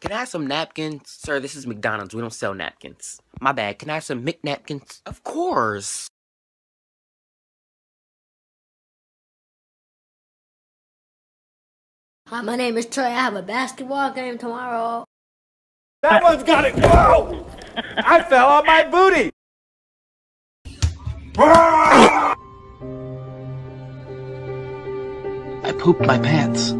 Can I have some napkins? Sir, this is McDonald's. We don't sell napkins. My bad. Can I have some McNapkins? Of course. Hi, my name is Trey. I have a basketball game tomorrow. That one's got it. Whoa! I fell on my booty. I pooped my pants.